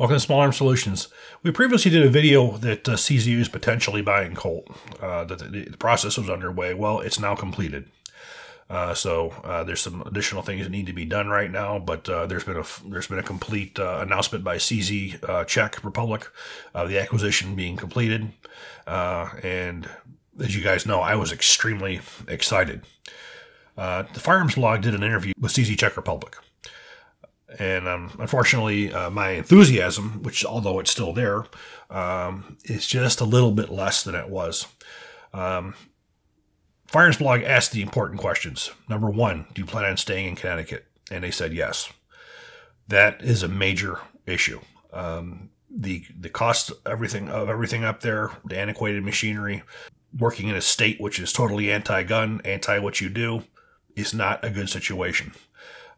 Welcome to Small Arms Solutions. We previously did a video that uh, is potentially buying Colt. Uh, the, the, process was underway. Well, it's now completed. Uh, so uh, there's some additional things that need to be done right now, but uh, there's been a there's been a complete uh, announcement by CZ uh, Czech Republic of the acquisition being completed, and as you guys know, I was extremely excited. the Firearms Blog did an interview with CZ Czech Republic. And um, unfortunately, uh, my enthusiasm, which although it's still there, um, is just a little bit less than it was. Um, Firearms Blog asked the important questions. Number one, do you plan on staying in Connecticut? And they said yes. That is a major issue. Um, the the cost everything of everything up there, the antiquated machinery, working in a state which is totally anti-gun, anti what you do, is not a good situation.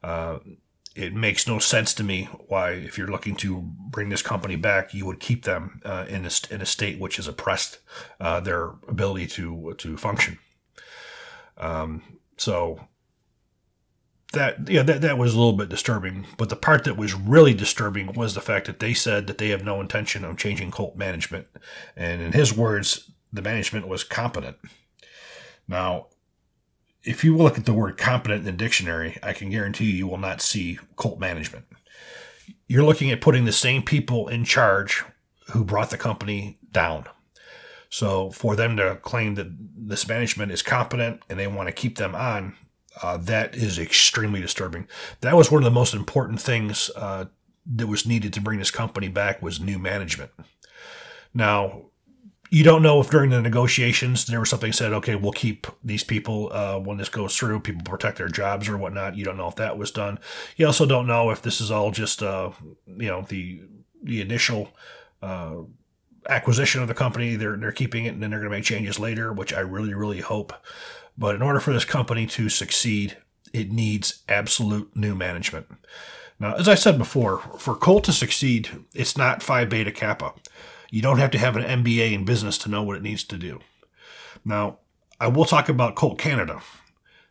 Uh, it makes no sense to me why, if you're looking to bring this company back, you would keep them uh, in, a, in a state which has oppressed uh, their ability to to function. Um, so that yeah that, that was a little bit disturbing. But the part that was really disturbing was the fact that they said that they have no intention of changing Colt management, and in his words, the management was competent. Now, if you look at the word competent in the dictionary, I can guarantee you, you will not see Colt management. You're looking at putting the same people in charge who brought the company down. So for them to claim that this management is competent and they want to keep them on, uh, that is extremely disturbing. That was one of the most important things uh, that was needed to bring this company back was new management. Now, you don't know if during the negotiations there was something said, okay, we'll keep these people uh, when this goes through. People protect their jobs or whatnot. You don't know if that was done. You also don't know if this is all just, uh, you know, the the initial uh, acquisition of the company. They're they're keeping it and then they're going to make changes later, which I really really hope. But in order for this company to succeed, it needs absolute new management. Now, as I said before, for Colt to succeed, it's not Phi Beta Kappa. You don't have to have an MBA in business to know what it needs to do. Now, I will talk about Colt Canada.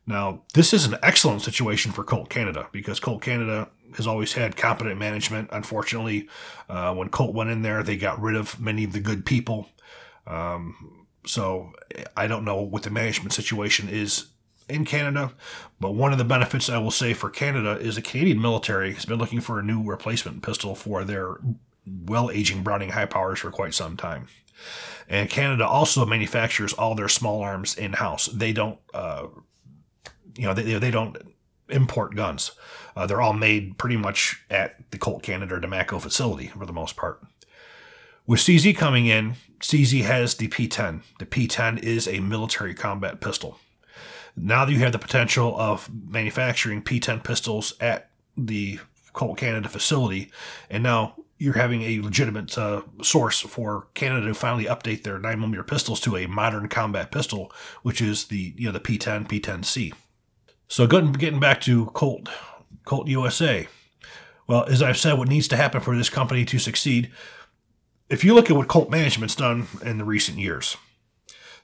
Now, this is an excellent situation for Colt Canada because Colt Canada has always had competent management. Unfortunately, uh, when Colt went in there, they got rid of many of the good people. Um, so I don't know what the management situation is in Canada, but one of the benefits I will say for Canada is the Canadian military has been looking for a new replacement pistol for their well aging Browning high powers for quite some time. And Canada also manufactures all their small arms in house. They don't, uh, you know, they, they don't import guns. Uh, they're all made pretty much at the Colt Canada or Diemaco facility for the most part. With CZ coming in, CZ has the P10. The P10 is a military combat pistol. Now that you have the potential of manufacturing P10 pistols at the Colt Canada facility, and now you're having a legitimate uh, source for Canada to finally update their 9mm pistols to a modern combat pistol, which is the you know the P10, P10C. So getting back to Colt, Colt USA. Well, as I've said, what needs to happen for this company to succeed, if you look at what Colt management's done in the recent years,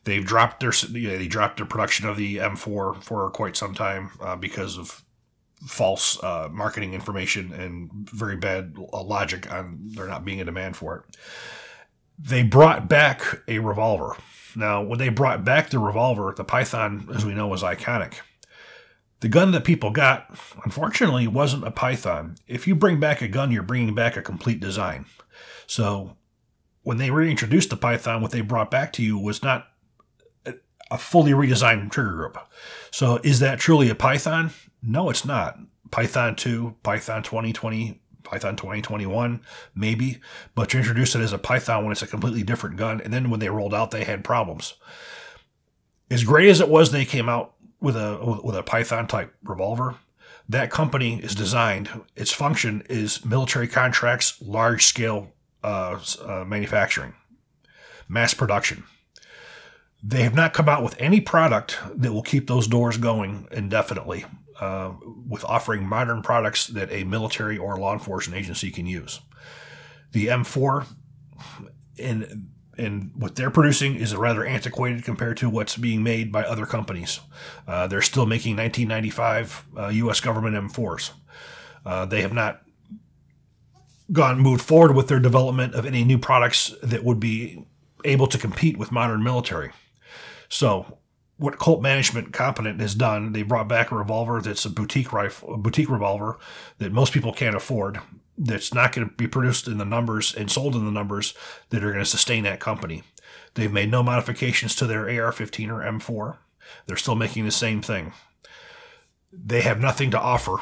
they've dropped their you know, they dropped their production of the M4 for quite some time uh, because of false uh, marketing information and very bad logic on there not being a demand for it. They brought back a revolver. Now, when they brought back the revolver, the Python, as we know, was iconic. The gun that people got, unfortunately, wasn't a Python. If you bring back a gun, you're bringing back a complete design. So, when they reintroduced the Python, what they brought back to you was not a fully redesigned trigger group. So, is that truly a Python? No, it's not. Python 2, Python 2020, Python 2021, maybe, but you introduce it as a Python when it's a completely different gun. And then when they rolled out, they had problems. As great as it was, they came out with a with a Python type revolver. That company is designed. Its function is military contracts, large scale uh, uh, manufacturing, mass production. They have not come out with any product that will keep those doors going indefinitely uh, with offering modern products that a military or law enforcement agency can use. The M4 in and what they're producing is rather antiquated compared to what's being made by other companies. Uh, they're still making 1995 uh, U.S. government M4s. Uh, they have not gone moved forward with their development of any new products that would be able to compete with modern military. So, what Colt Management Competent has done, they brought back a revolver that's a boutique rifle, a boutique revolver that most people can't afford. That's not going to be produced in the numbers and sold in the numbers that are going to sustain that company. They've made no modifications to their AR-15 or M4. They're still making the same thing. They have nothing to offer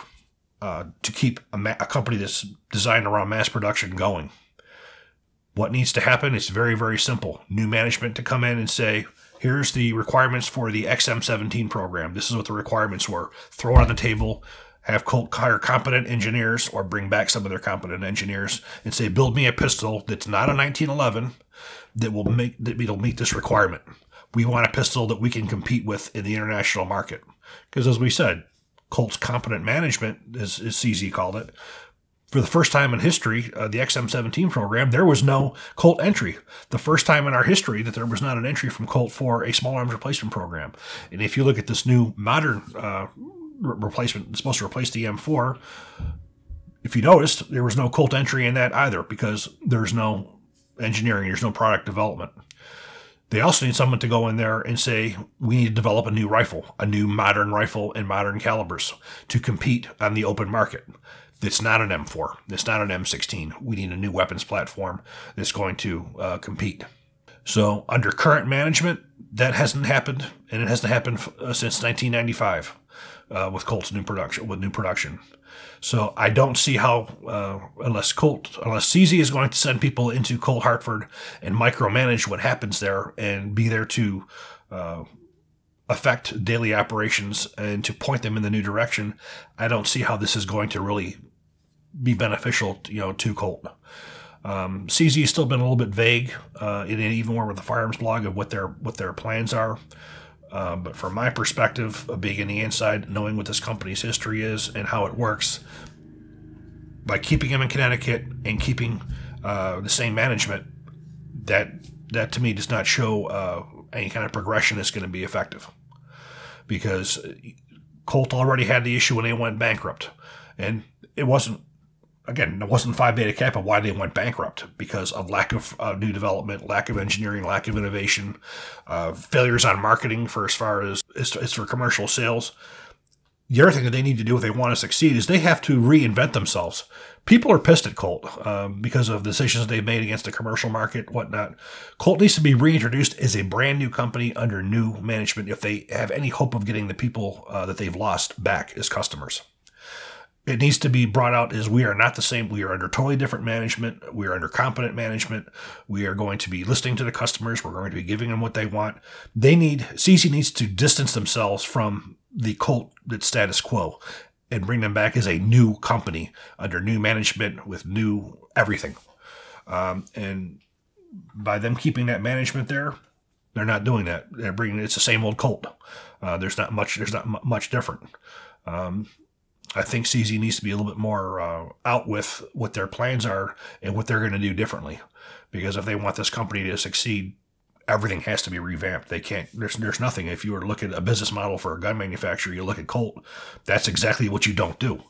uh, to keep a, ma- a company that's designed around mass production going. What needs to happen is very, very simple. New management to come in and say, here's the requirements for the XM17 program. This is what the requirements were. Throw it on the table, have Colt hire competent engineers or bring back some of their competent engineers and say, build me a pistol that's not a 1911 that will make that will meet this requirement. We want a pistol that we can compete with in the international market. Because as we said, Colt's competent management, as, as CZ called it, for the first time in history, uh, the XM17 program, there was no Colt entry. The first time in our history that there was not an entry from Colt for a small arms replacement program. And if you look at this new modern uh, re- replacement, it's supposed to replace the M4. If you noticed, there was no Colt entry in that either because there's no engineering, there's no product development. They also need someone to go in there and say, we need to develop a new rifle, a new modern rifle and modern calibers to compete on the open market. It's not an M4. It's not an M16. We need a new weapons platform that's going to uh, compete. So, under current management, that hasn't happened, and it hasn't happened uh, since 1995 uh, with Colt's new production. With new production, so I don't see how, uh, unless Colt, unless CZ is going to send people into Colt Hartford and micromanage what happens there and be there to uh, affect daily operations and to point them in the new direction, I don't see how this is going to really be beneficial, you know, to Colt. Um, CZ has still been a little bit vague, uh, even more with the firearms blog of what their what their plans are. Uh, but from my perspective, of being in the inside, knowing what this company's history is and how it works, by keeping them in Connecticut and keeping uh, the same management, that that to me does not show uh, any kind of progression that's going to be effective. Because Colt already had the issue when they went bankrupt, and it wasn't again, it wasn't Phi Beta Kappa why they went bankrupt because of lack of uh, new development, lack of engineering, lack of innovation, uh, failures on marketing for as far as, as, as for commercial sales. The other thing that they need to do if they want to succeed is they have to reinvent themselves. People are pissed at Colt um, because of decisions they've made against the commercial market, whatnot. Colt needs to be reintroduced as a brand new company under new management if they have any hope of getting the people uh, that they've lost back as customers it needs to be brought out as we are not the same. We are under totally different management. We are under competent management. We are going to be listening to the customers. We're going to be giving them what they want. They need, CZ needs to distance themselves from the Colt that's status quo and bring them back as a new company under new management with new everything. Um, and by them keeping that management there, they're not doing that. They're bringing it's the same old Colt. Uh, there's not much. There's not m- much different. Um, I think CZ needs to be a little bit more uh, out with what their plans are and what they're going to do differently. Because if they want this company to succeed, everything has to be revamped. They can't. There's there's nothing. If you were to look at a business model for a gun manufacturer, you look at Colt. That's exactly what you don't do.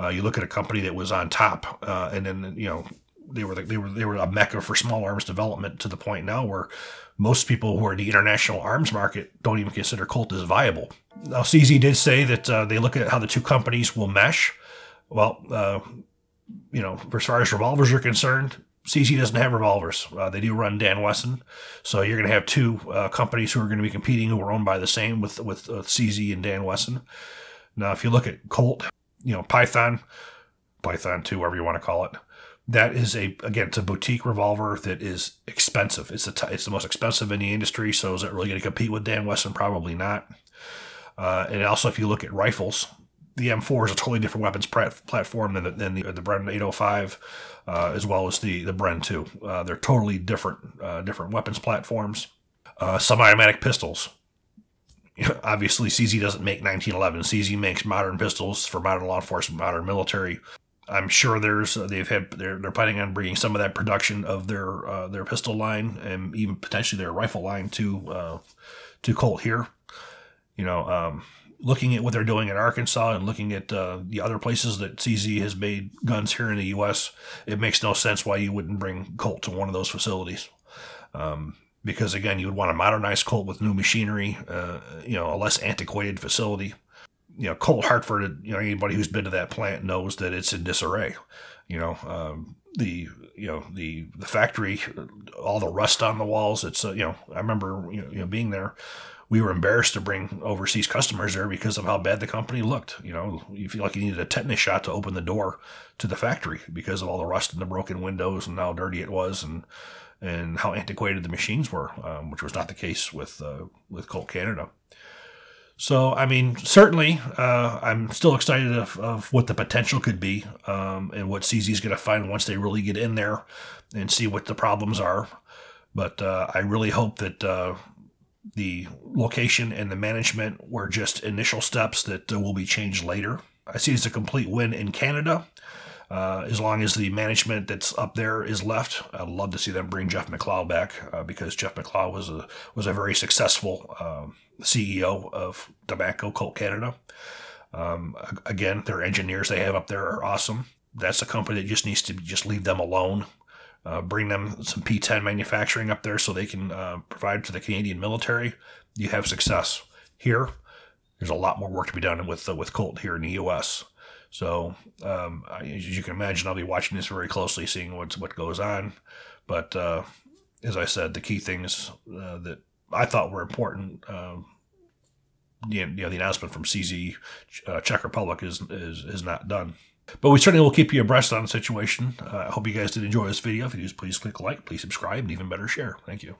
Uh, you look at a company that was on top, uh, and then you know they were they were they were a mecca for small arms development to the point now where most people who are in the international arms market don't even consider Colt as viable. Now, CZ did say that uh, they look at how the two companies will mesh. Well, uh, you know, as far as revolvers are concerned, CZ doesn't have revolvers. Uh, they do run Dan Wesson, so you're going to have two uh, companies who are going to be competing who are owned by the same with with CZ and Dan Wesson. Now, if you look at Colt, you know Python, Python two, whatever you want to call it, that is a again it's a boutique revolver that is expensive. It's the it's the most expensive in the industry. So is it really going to compete with Dan Wesson? Probably not. Uh, and also, if you look at rifles, the M4 is a totally different weapons platform than the, than the, the Bren 805, uh, as well as the the Bren 2. Uh, they're totally different uh, different weapons platforms. Uh, semi-automatic pistols. Obviously, CZ doesn't make 1911. CZ makes modern pistols for modern law enforcement, modern military. I'm sure there's uh, they've had they're, they're planning on bringing some of that production of their uh, their pistol line and even potentially their rifle line to to Colt here. You know, um, looking at what they're doing in Arkansas and looking at uh, the other places that CZ has made guns here in the U.S., it makes no sense why you wouldn't bring Colt to one of those facilities. Um, because again, you would want a modernized Colt with new machinery, uh, you know, a less antiquated facility. You know, Colt Hartford. You know, anybody who's been to that plant knows that it's in disarray. You know, um, the you know the the factory, all the rust on the walls. It's uh, you know, I remember you know, you know being there we were embarrassed to bring overseas customers there because of how bad the company looked. You know, you feel like you needed a tetanus shot to open the door to the factory because of all the rust and the broken windows and how dirty it was and and how antiquated the machines were, um, which was not the case with uh, with Colt Canada. So, I mean, certainly, uh, I'm still excited of, of, what the potential could be um, and what CZ is going to find once they really get in there and see what the problems are. But uh, I really hope that uh, the location and the management were just initial steps that uh, will be changed later. I see it as a complete win in Canada. Uh, as long as the management that's up there is left, I'd love to see them bring Jeff McLeod back uh, because Jeff McLeod was a was a very successful um, CEO of Diemaco Colt Canada. Um, again, their engineers they have up there are awesome. That's a company that just needs to just leave them alone uh, bring them some P10 manufacturing up there so they can uh, provide to the Canadian military, you have success. Here, there's a lot more work to be done with uh, with Colt here in the U.S. So, um, as you can imagine, I'll be watching this very closely, seeing what's what goes on. But uh, as I said, the key things uh, that I thought were important. Um, you know, the announcement from CZ uh, Czech Republic is, is is not done. But we certainly will keep you abreast on the situation. Uh, I hope you guys did enjoy this video. If you do, please click like, please subscribe, and even better, share. Thank you.